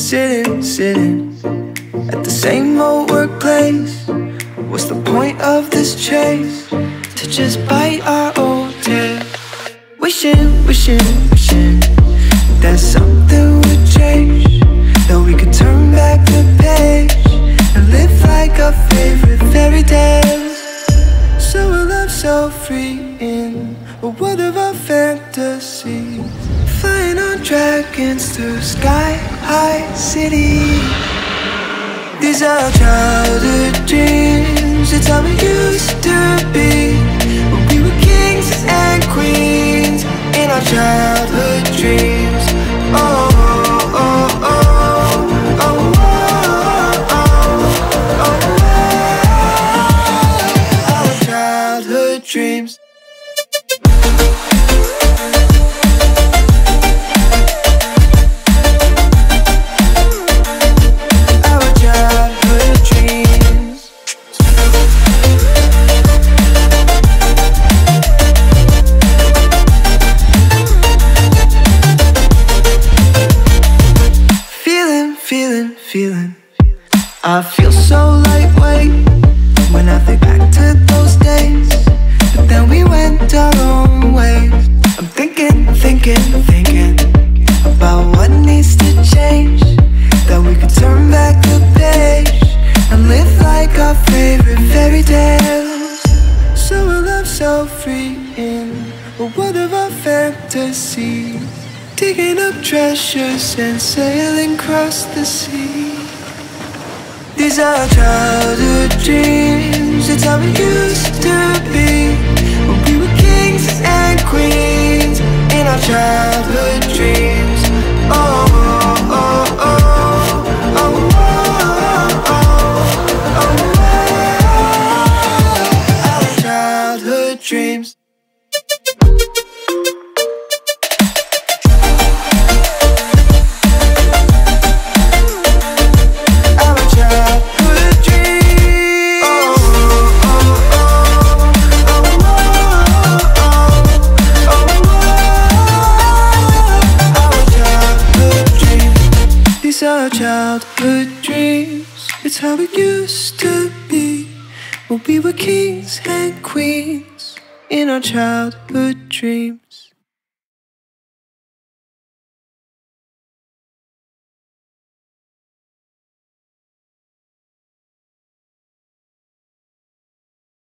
sitting, sitting at the same old workplace. What's the point of this chase? To just bite our old tail. Wishing, wishing, wishing that something would change. That we could turn back the page and live like our favorite fairy tales. So a love so free in a world of our fantasies. Dragons through sky high cities. These are childhood dreams. It's how we used to be. When we were kings and queens in our childhood dreams. Oh, oh, Feeling, feeling. I feel so lightweight when I think back to those days. But then we went our own ways. I'm thinking, thinking, thinking about what needs to change. That we could turn back the page and live like our favorite fairy tales. So a love so free in a world of our fantasies digging up treasures and sailing across the sea. These are childhood dreams, it's how we used to be. When we were kings and queens in our childhood dreams. Oh, oh, oh, oh, oh. oh. Dreams. Are childhood dreams. It's how it used to be when we were kings and queens in our childhood dreams.